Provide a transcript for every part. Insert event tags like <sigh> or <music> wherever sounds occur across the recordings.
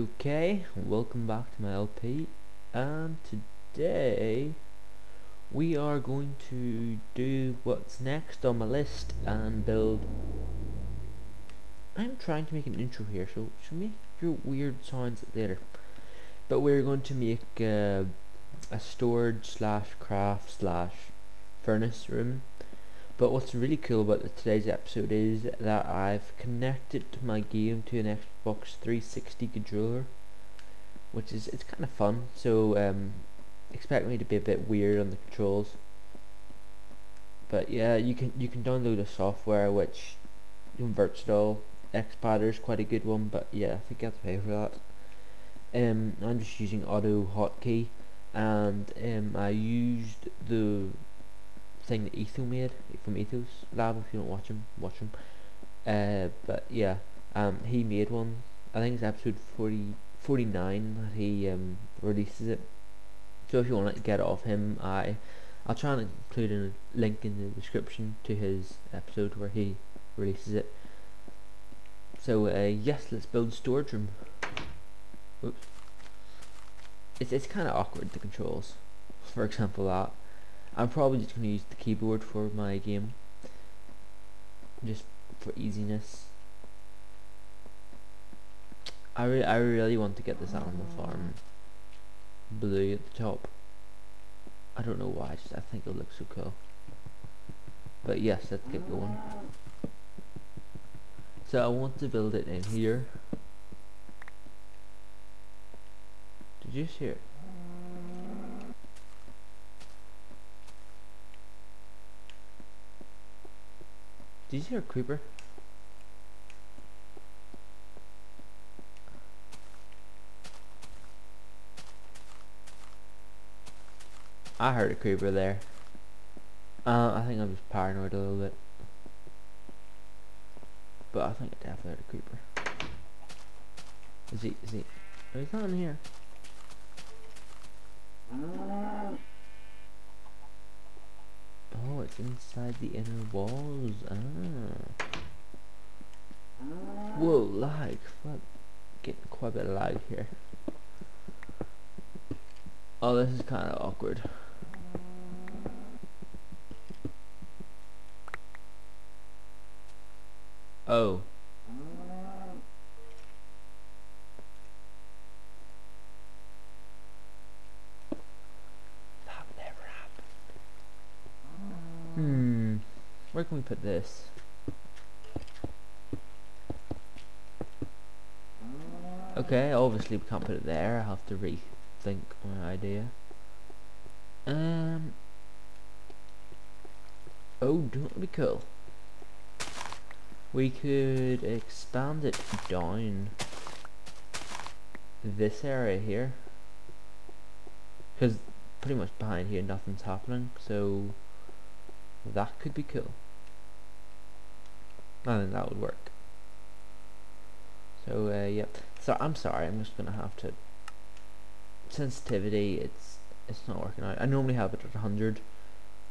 Okay, welcome back to my LP and today we are going to do what's next on my list and build I'm trying to make an intro here so should make your weird sounds later but we're going to make uh, a storage slash craft slash furnace room but what's really cool about today's episode is that I've connected my game to an Xbox 360 controller, which is it's kind of fun. So um, expect me to be a bit weird on the controls. But yeah, you can you can download a software which converts it all. Xpadder is quite a good one, but yeah, I think you have to pay for that. Um, I'm just using auto hotkey, and um, I used the thing that Etho made from Ethos Lab. If you don't watch him, watch him. Uh, but yeah, um, he made one. I think it's episode 40, 49 that he um, releases it. So if you want to get it off him, I I'll try and include a link in the description to his episode where he releases it. So uh, yes, let's build storage room. Oops. It's it's kind of awkward the controls. For example, that I'm probably just going to use the keyboard for my game. Just for easiness. I, re I really want to get this animal farm. Blue at the top. I don't know why, I, just I think it looks so cool. But yes, let's get going. So I want to build it in here. Did you see it? Did you hear a creeper? I heard a creeper there. Uh, I think I'm just paranoid a little bit. But I think I definitely heard a creeper. Is he, is he, oh, he's not in here. Oh, it's inside the inner walls. Ah. Whoa, lag. Fuck. Getting quite a bit of lag here. Oh, this is kind of awkward. Oh. Put this? Okay, obviously we can't put it there. I have to rethink my idea. Um. Oh, don't be cool? We could expand it down this area here. Because pretty much behind here nothing's happening, so that could be cool. I think that would work. So uh, yeah, so I'm sorry. I'm just gonna have to sensitivity. It's it's not working out. I normally have it at 100,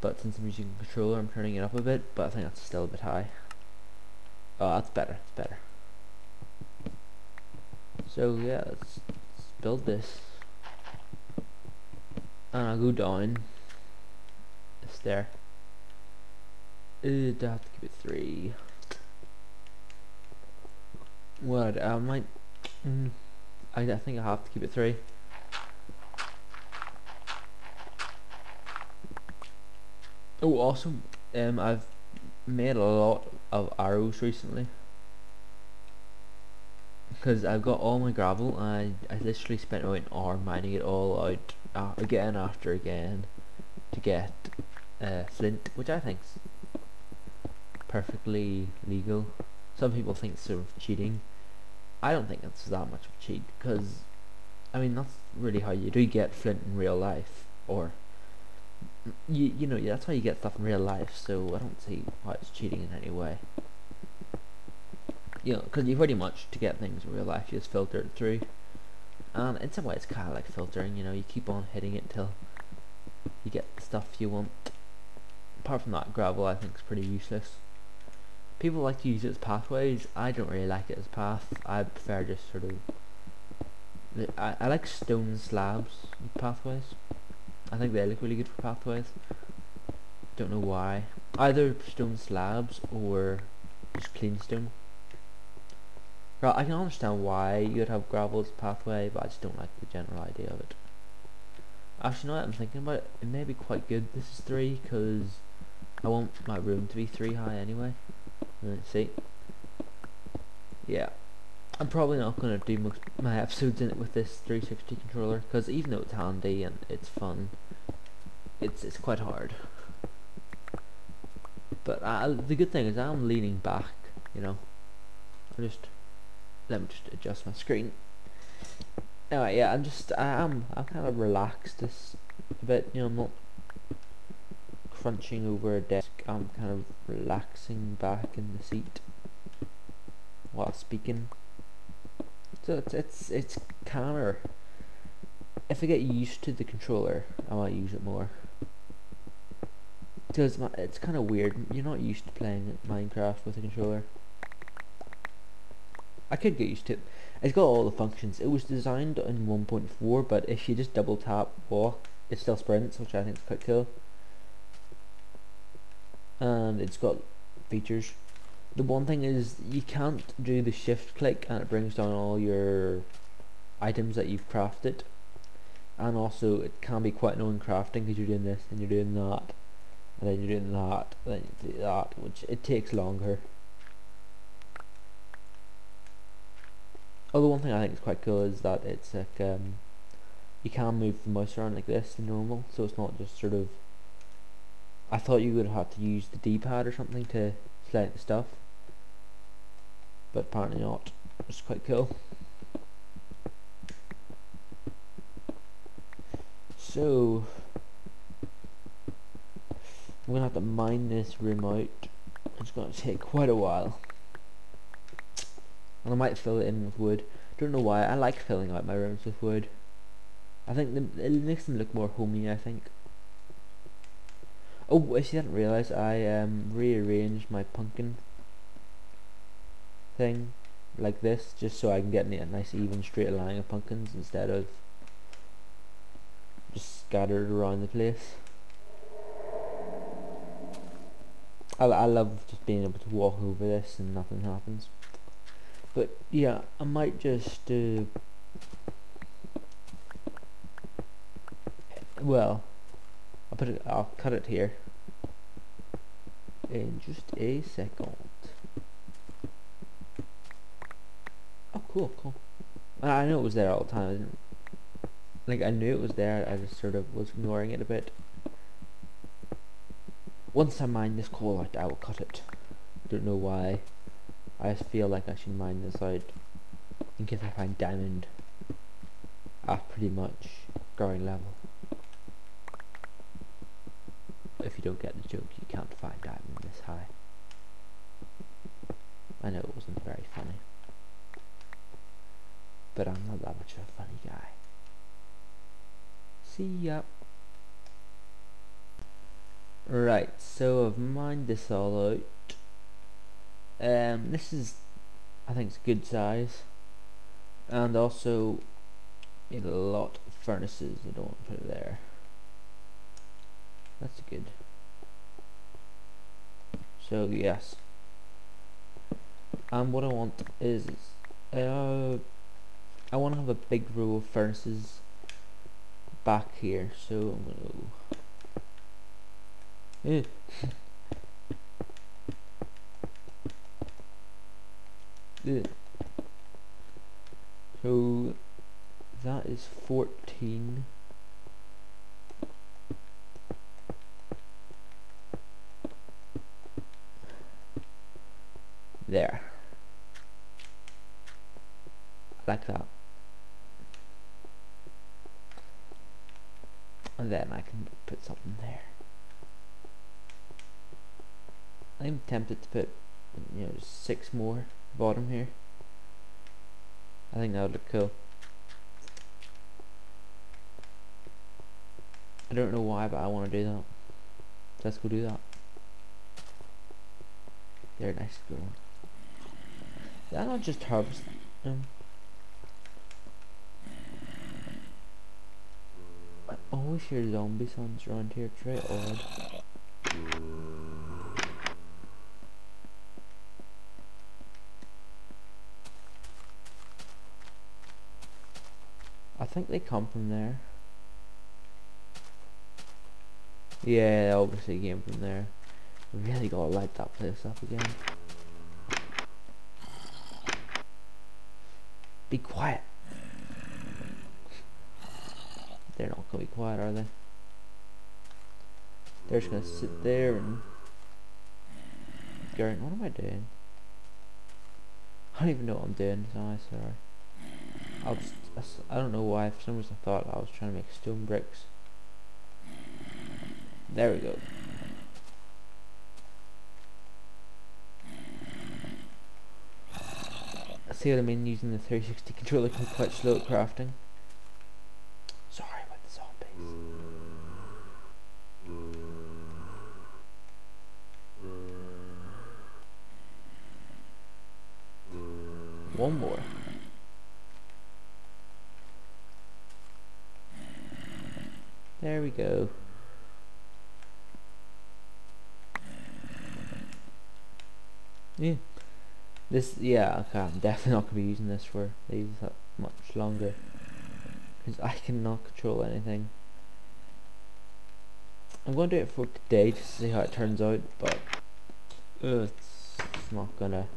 but since I'm using a controller, I'm turning it up a bit. But I think that's still a bit high. Oh, that's better. It's better. So yeah, let's, let's build this, and I'll go down. It's there. Uh, I have to keep it three. What? I might. Mm, I, I think I have to keep it three. Oh, awesome! Um, I've made a lot of arrows recently because I've got all my gravel and I, I literally spent about an hour mining it all out uh, again after again to get uh, flint, which I think's perfectly legal. Some people think it's sort of cheating. I don't think it's that much of a cheat because, I mean, that's really how you do get flint in real life, or you you know that's how you get stuff in real life. So I don't see why it's cheating in any way. You know, because you pretty much to get things in real life, you just filter it through, and in some ways, it's kind of like filtering. You know, you keep on hitting it until you get the stuff you want. Apart from that, gravel I think is pretty useless people like to use it as pathways. I don't really like it as path. I prefer just sort of I, I like stone slabs pathways. I think they look really good for pathways. Don't know why. Either stone slabs or just clean stone. Right, I can understand why you'd have gravel as pathway, but I just don't like the general idea of it. Actually, now that I'm thinking about it, it may be quite good this is 3, because I want my room to be 3 high anyway. Let's see. Yeah. I'm probably not going to do most my episodes in it with this 360 controller, because even though it's handy and it's fun, it's it's quite hard. But uh, the good thing is I'm leaning back, you know. I just let me just adjust my screen. Anyway, yeah, I'm just I am I'm kind of relaxed this a bit, you know. I'm not crunching over a desk. I'm kind of relaxing back in the seat while speaking. So it's it's it's kinda if I get used to the controller, I might use it more. Because it's kind of weird. You're not used to playing Minecraft with a controller. I could get used to it. It's got all the functions. It was designed in 1.4, but if you just double tap walk, it still sprints, which I think is quite cool. And it's got features. The one thing is you can't do the shift click and it brings down all your items that you've crafted. And also it can be quite annoying crafting because you're doing this and you're doing that and then you're doing that, and then you do that, which it takes longer. Other one thing I think is quite cool is that it's like um, you can move the mouse around like this in normal, so it's not just sort of. I thought you would have to use the D-pad or something to select the stuff, but apparently not. It's quite cool. So I'm gonna have to mine this room out. It's gonna take quite a while. And I might fill it in with wood. Don't know why. I like filling out my rooms with wood. I think the, it makes them look more homey. I think. Oh, if you didn't realize, I um, rearranged my pumpkin thing like this, just so I can get a nice even straight line of pumpkins instead of just scattered around the place. I, I love just being able to walk over this and nothing happens. But yeah, I might just uh, well, I'll put it. I'll cut it here in just a second. Oh, cool, cool. I knew it was there all the time. I like I knew it was there. I just sort of was ignoring it a bit. Once I mine this coal out, I will cut it. Don't know why. I just feel like I should mine this out in case I find diamond at pretty much growing level. If you don't get the joke, you can't find diamond this high. I know it wasn't very funny. But I'm not that much of a funny guy. See ya. Right, so I've mined this all out. Um, this is, I think it's good size. And also, a lot of furnaces, I don't want to put it there. That's good. So, yes. And what I want is, uh, I want to have a big row of furnaces back here. So, I'm going to Eh. So that is 14. There. Like that. And then I can put something there. I'm tempted to put, you know, six more bottom here. I think that would look cool. I don't know why, but I want to do that. Let's go do that. They're nice girl. I not just harvest them? I always hear zombie sounds around here, it's very odd. I think they come from there. Yeah, they obviously came from there. Really gotta light that place up again. Be quiet. They're not gonna be quiet, are they? They're just gonna sit there and... Garen, what am I doing? I don't even know what I'm doing, so I sorry. I'll just, I don't know why, for some reason I thought I was trying to make stone bricks. There we go. See what I mean using the 360 controller can be quite slow at crafting. Sorry about the zombies. One more. There we go. Yeah. This, yeah, okay, I'm definitely not going to be using this for these that much longer. Because I cannot control anything. I'm going to do it for today to see how it turns out, but uh, it's, it's not gonna.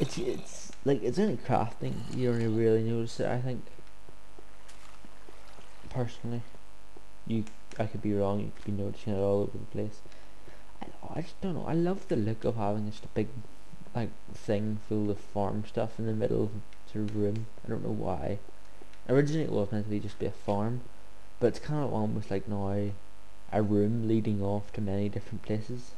It's it's like it's only crafting. You don't really notice it. I think personally, you I could be wrong. You could be noticing it all over the place. I I just don't know. I love the look of having just a big like thing full of farm stuff in the middle of the room. I don't know why. Originally it was meant to be just be a farm, but it's kind of almost like now a room leading off to many different places.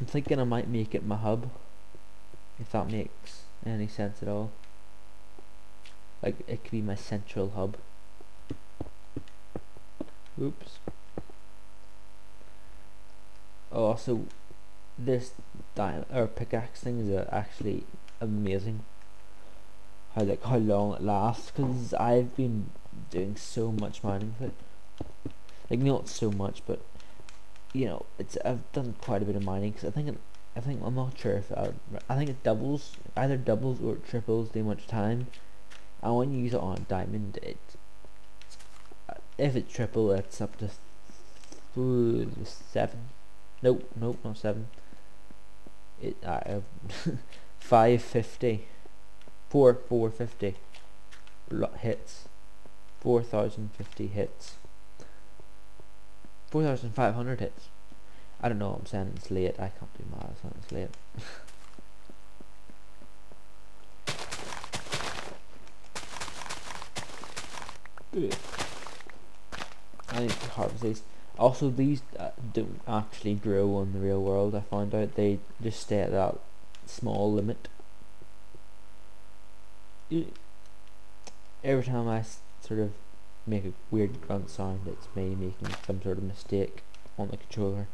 I'm thinking I might make it my hub, if that makes any sense at all. Like it could be my central hub. Oops. Oh, also, this diamond or pickaxe thing is uh, actually amazing. How like how long it lasts? Because I've been doing so much mining with it. Like not so much, but you know, it's I've done quite a bit of mining. Because I think it, I think I'm not sure if I, I think it doubles either doubles or triples the amount of time. And when you use it on diamond, it if it's triple, it's up to seven. Nope, nope, not seven. It uh, <laughs> five fifty, four four fifty hits, four thousand fifty hits, four thousand five hundred hits. I don't know. what I'm saying it's late. I can't do math. So it's late. <laughs> Good. I need to harvest these. Also, these uh, don't actually grow in the real world. I found out they just stay at that small limit. Every time I sort of make a weird grunt sound, it's me making some sort of mistake on the controller.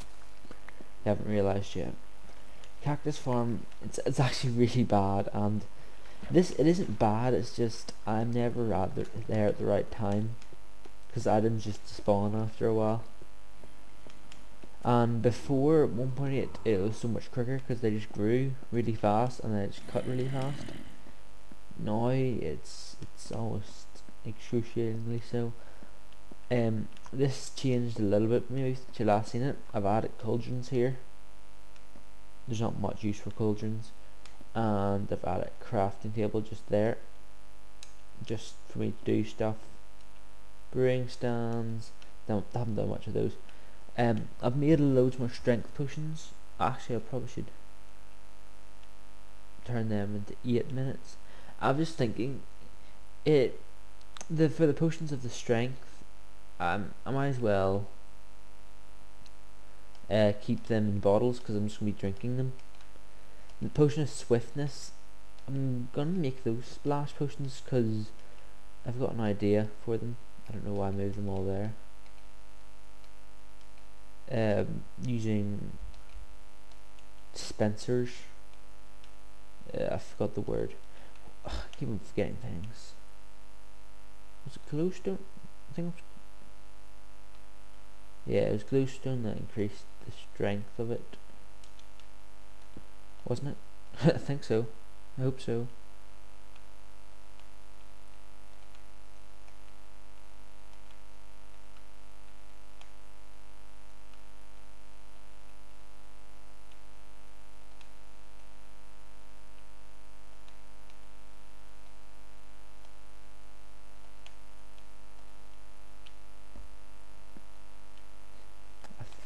You haven't realised yet. Cactus Farm, it's it's actually <laughs> really bad, and this it isn't bad. It's just I'm never at the, there at the right time because items just spawn after a while. And before 1.8 it was so much quicker because they just grew really fast and then it just cut really fast. Now it's it's almost excruciatingly so. Um, this changed a little bit maybe since you last seen it. I've added cauldrons here. There's not much use for cauldrons. And I've added a crafting table just there. Just for me to do stuff brewing stands. Don't haven't done much of those. Um, I've made loads more strength potions. Actually, I probably should turn them into eight minutes. I'm just thinking, it the for the potions of the strength. Um, I might as well uh, keep them in bottles because I'm just gonna be drinking them. The potion of swiftness. I'm gonna make those splash potions because I've got an idea for them. I don't know why I moved them all there. Um, using dispensers. uh, I forgot the word. Ugh, I keep on forgetting things. Was it glowstone? I think it was yeah, it was glowstone that increased the strength of it. Wasn't it? <laughs> I think so. I hope so.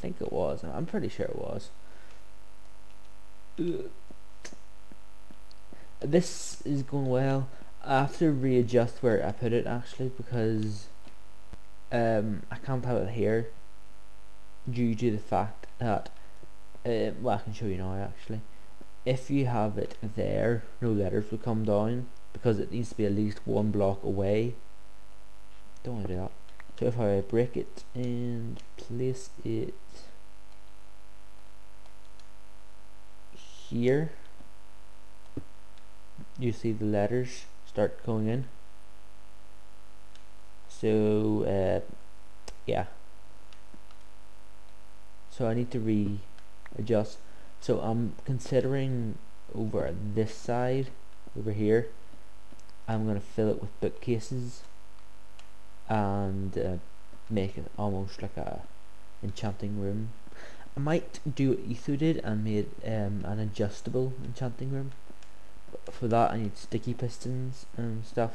Think it was. I'm pretty sure it was. This is going well. I have to readjust where I put it actually because um, I can't have it here due to the fact that uh, well I can show you now actually if you have it there no letters will come down because it needs to be at least one block away don't want to do that so if I break it and place it here you see the letters start going in. So uh, yeah. So I need to readjust. So I'm considering over this side over here I'm gonna fill it with bookcases and uh, make it almost like a enchanting room. I might do what Etho did and made um, an adjustable enchanting room. But for that I need sticky pistons and stuff.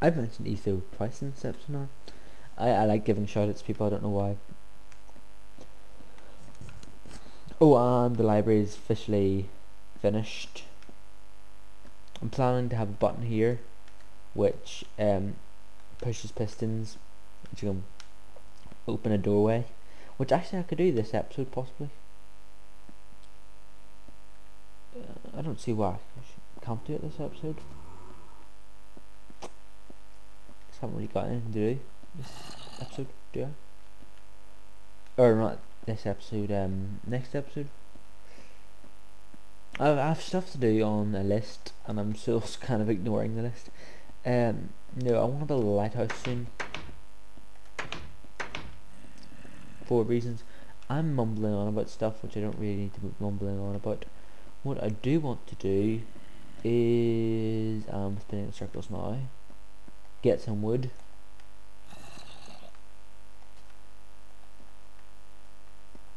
I've mentioned Etho twice in this episode now. I, I like giving shoutouts to people, I don't know why. Oh, and the library is officially finished. I'm planning to have a button here which um, pushes pistons, which can open a doorway, which actually I could do this episode possibly. Uh, I don't see why I can't do it this episode. Just haven't really got anything to do this episode, do I? Or not this episode, um, next episode. I have stuff to do on a list, and I'm <laughs> still kind of ignoring the list. Um, no, I want to build a lighthouse soon. For reasons. I'm mumbling on about stuff which I don't really need to be mumbling on about. What I do want to do is I'm spinning circles now. Get some wood.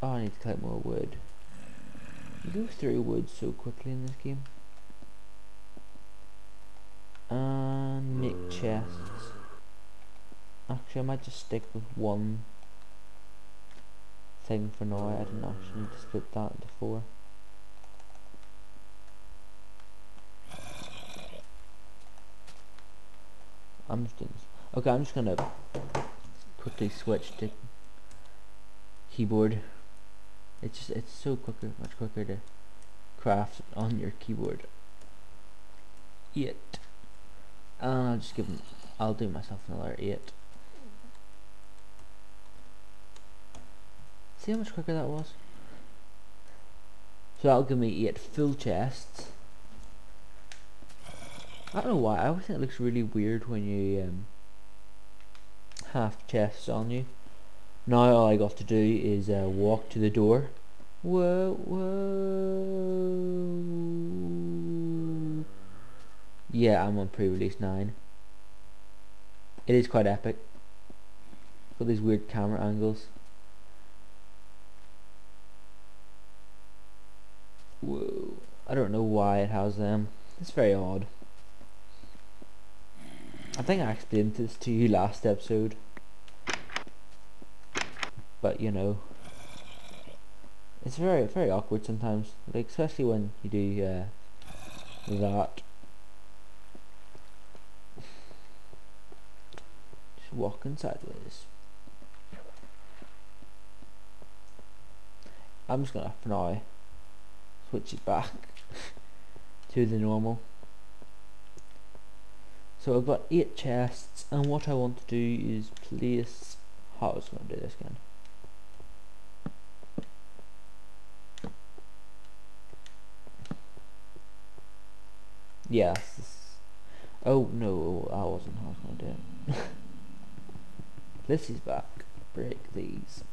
Oh, I need to collect more wood. You go through wood so quickly in this game Uh, and make chests. Actually, I might just stick with one thing for now. I don't actually need to split that into four. I'm just doing this. Okay, I'm just gonna quickly switch to keyboard. It's just it's so quicker, much quicker to craft on your keyboard. It. I'll just give him, I'll do myself another 8. See how much quicker that was? So that'll give me 8 full chests. I don't know why, I always think it looks really weird when you um, have chests on you. Now all I got to do is uh, walk to the door. Whoa, whoa. Yeah, I'm on pre-release 9. It is quite epic. Got these weird camera angles. Whoa. I don't know why it has them. It's very odd. I think I explained this to you last episode. But you know. It's very very awkward sometimes. Like especially when you do uh, that. Walking sideways. I'm just gonna for now switch it back <laughs> to the normal. So I've got eight chests and what I want to do is place how I was gonna do this again. Yes. Oh no, I wasn't how I was gonna do it. <laughs> this is back. Break these.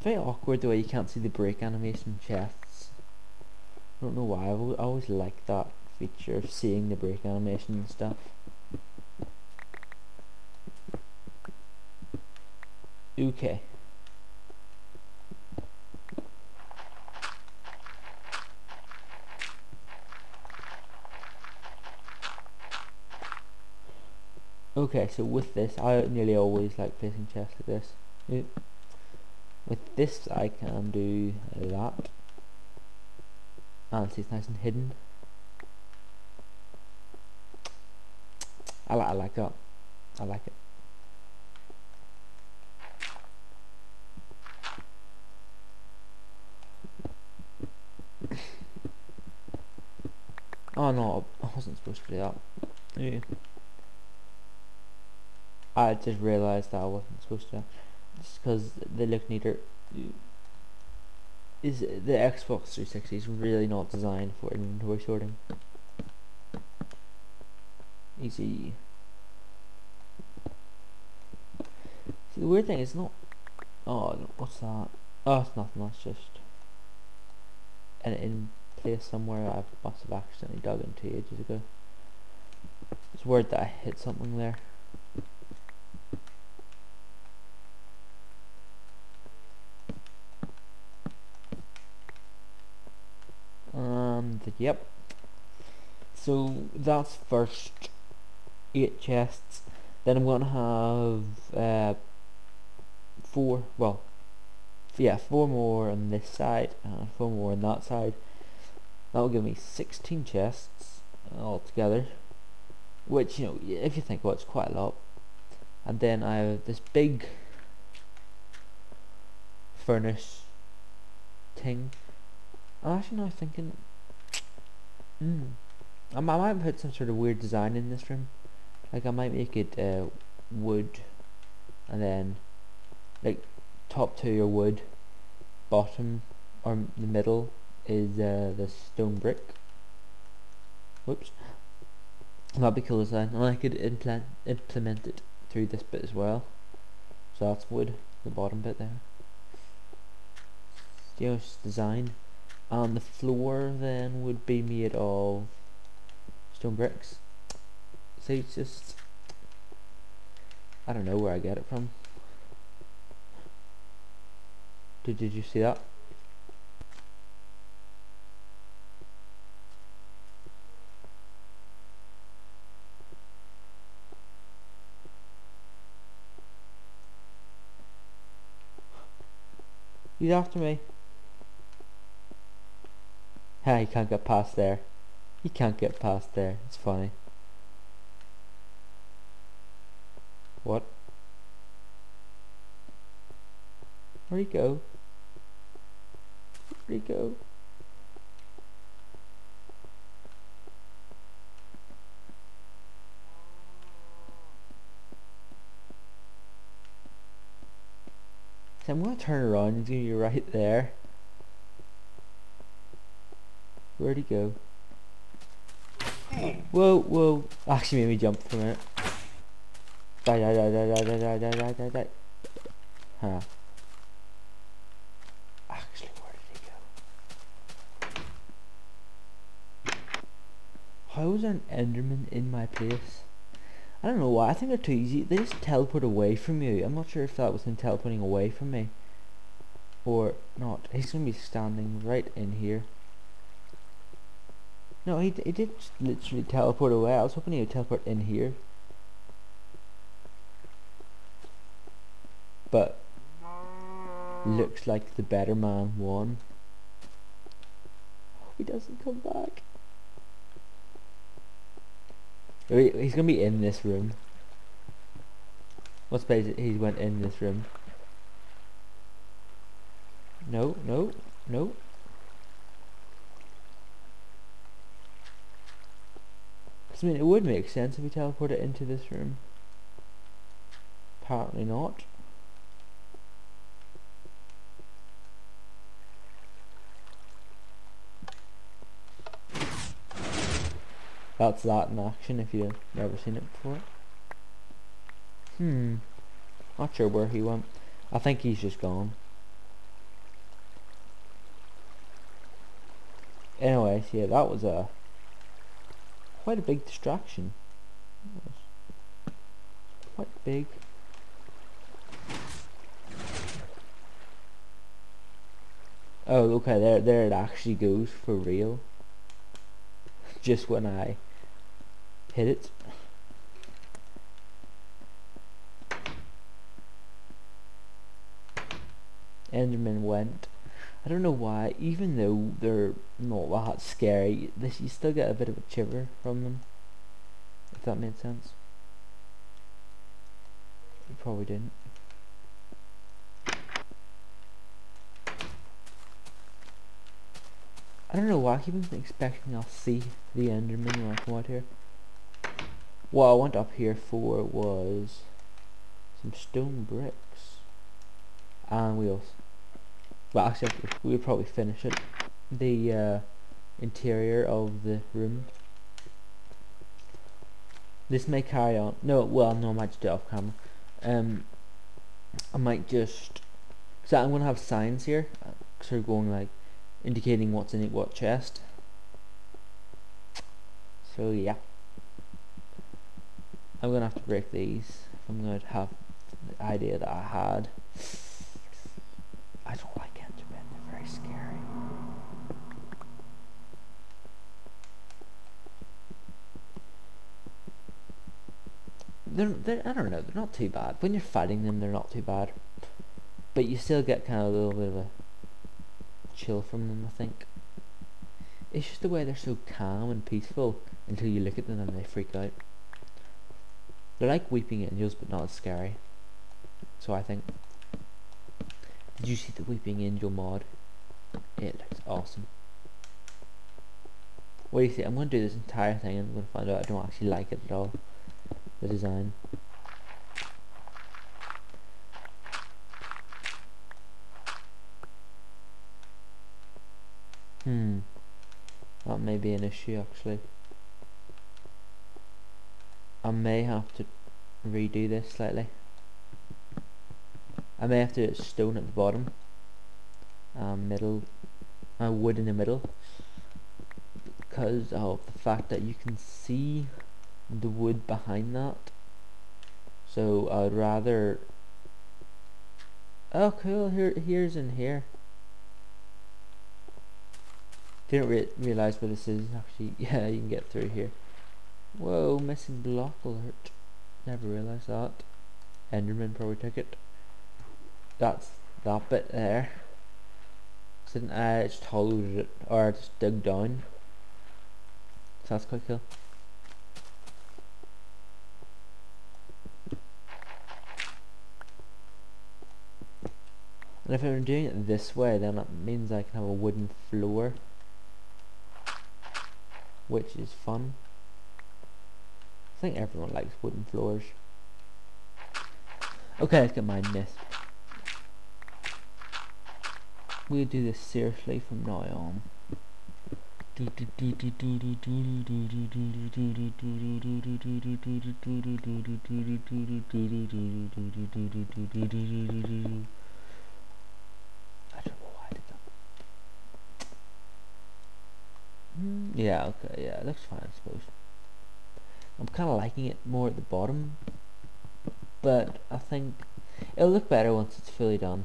Very awkward the way you can't see the break animation chests. I don't know why, I always like that feature of seeing the break animation and stuff. Okay. Okay, so with this, I nearly always like placing chests like this. With this, I can do that. And see, it's nice and hidden. I like, I like that. I like it. <laughs> oh no, I wasn't supposed to do that. Yeah. I just realised that I wasn't supposed to. Just because they look neater. Is the Xbox 360 is really not designed for inventory sorting. Easy. See, the weird thing is not. Oh, what's that? Oh, it's nothing. That's just an in place somewhere I must have accidentally dug into ages ago. It's weird that I hit something there. And yep. So that's first eight chests. Then I'm gonna have uh, four. Well, yeah, four more on this side and four more on that side. That will give me 16 chests altogether, which you know, if you think about it, it's quite a lot. And then I have this big furnace thing. I'm actually now thinking, hmm, I, might put some sort of weird design in this room. Like I might make it uh, wood, and then like top two are wood, bottom or the middle is uh, the stone brick. Whoops. That'd be cool design, and I could implement implement it through this bit as well. So that's wood, the bottom bit there. Just design. And the floor then would be made of stone bricks. See, it's just I don't know where I get it from. Did, did you see that? He's after me. Ha, he can't get past there. He can't get past there. It's funny. What? Where'd he go? Where'd he go? So I'm gonna turn around and do you right there. Where'd he go? Whoa, whoa. Actually made me jump for a minute. Die, die, die, die, die, die, die, die, die, die. Huh. Actually, where did he go? How was there an Enderman in my place? I don't know why, I think they're too easy. They just teleport away from you. I'm not sure if that was him teleporting away from me. Or not. He's going to be standing right in here. No, he, he did literally teleport away. I was hoping he would teleport in here. But looks like the better man won. Hope he doesn't come back. Oh, he's gonna be in this room. What's basic? He went in this room. No, no, no. I mean, it would make sense if we teleported into this room. Apparently not. That's that in action if you've never seen it before. Hmm. Not sure where he went. I think he's just gone. Anyways, yeah, that was a quite a big distraction. Quite big. Oh, okay, there, there it actually goes for real. Just when I hit it. Enderman went. I don't know why, even though they're not that scary, this you still get a bit of a shiver from them. If that made sense. You probably didn't. I don't know why I keep expecting I'll see the Enderman when I come out here. What I went up here for was some stone bricks and wheels. Well, actually, we would probably finish it. The uh, interior of the room. This may carry on. No, well, no, I might just do it off camera. Um, I might just. So I'm gonna have signs here, uh, sort of going like indicating what's in it, what chest. So yeah, I'm gonna have to break these. I'm gonna have the idea that I had. I don't like Endermen; they're very scary. They're, they're, I don't know, they're not too bad. When you're fighting them, they're not too bad. But you still get kind of a little bit of a chill from them, I think. It's just the way they're so calm and peaceful until you look at them and they freak out. They're like weeping angels, but not as scary. So I think. Did you see the weeping angel mod? It looks awesome. What do you think? I'm going to do this entire thing and I'm going to find out I don't actually like it at all. The design. Hmm. That may be an issue actually. I may have to redo this slightly. I may have to stone at the bottom. Um, middle, uh, wood in the middle. Because of the fact that you can see the wood behind that. So I'd rather... Oh cool, here, here's in here. Didn't re realize what this is. Actually, <laughs> yeah, you can get through here. Whoa, missing block alert. Never realized that. Enderman probably took it. That's that bit there. So didn't I just hollowed it or just dug down. So that's quite cool. And if I'm doing it this way, then that means I can have a wooden floor which is fun. I think everyone likes wooden floors. Okay, let's get my nest. We'll do this seriously from now on. <laughs> Yeah, okay, yeah, it looks fine, I suppose. I'm kind of liking it more at the bottom, but I think it'll look better once it's fully done.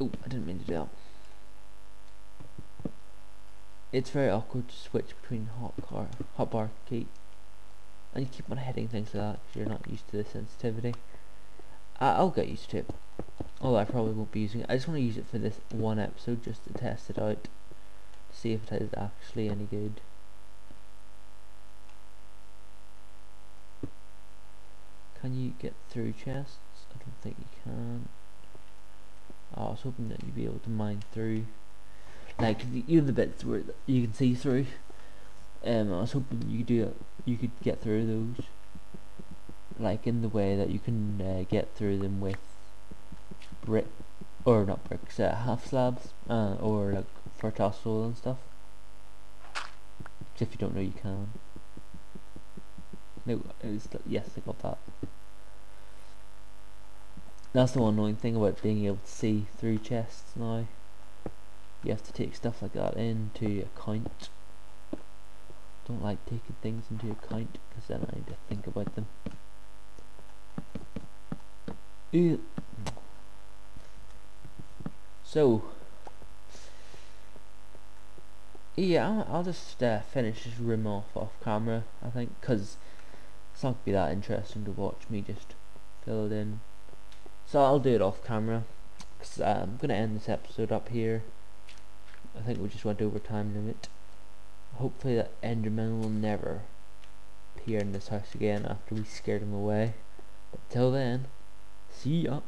Oh, I didn't mean to do that. It's very awkward to switch between hot car, hotbar key, and you keep on hitting things like that because you're not used to the sensitivity. I'll get used to it. Although I probably won't be using it. I just want to use it for this one episode just to test it out. To see if it is actually any good. Can you get through chests? I don't think you can. Oh, I was hoping that you'd be able to mine through. Like, you know the bits where you can see through. Um, I was hoping you could do. You could get through those like in the way that you can uh, get through them with brick or not bricks, uh, half slabs, uh, or like fertile soil and stuff. If you don't know, you can. No, it's, yes, I got that. That's the one annoying thing about being able to see through chests now. You have to take stuff like that into account. Don't like taking things into account because then I need to think about them. So, yeah, I'll, I'll just uh, finish this room off off camera, I think, because it's not going to be that interesting to watch me just fill it in. So I'll do it off camera, because uh, I'm going to end this episode up here. I think we just went over time limit. Hopefully that Enderman will never appear in this house again after we scared him away. But till then, see ya.